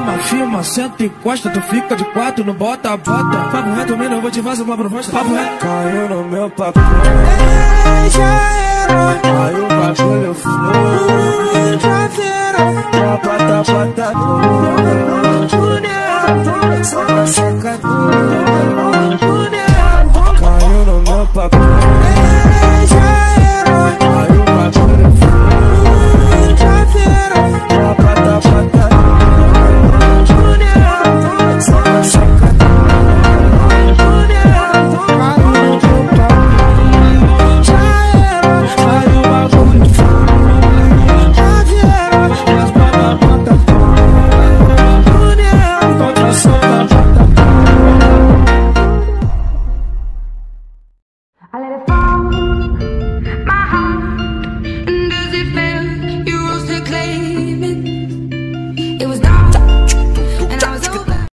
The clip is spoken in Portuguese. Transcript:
Firma, firma, senta e encosta, tu fica de quatro, não bota, bota. Papo reto, mina, eu vou te fazer uma proposta. Papo reto. Caiu no meu papel. Já era. Aí o bagulho foi. Já era. Bota, bota, bota. I let it